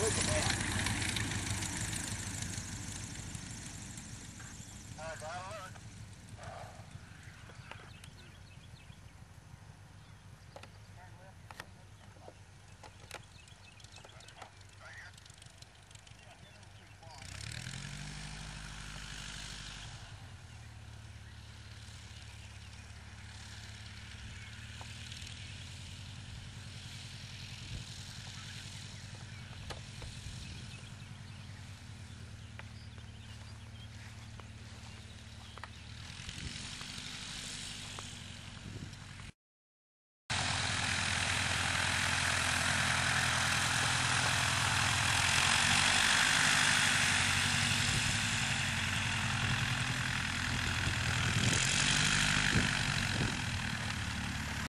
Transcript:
Look at that. I got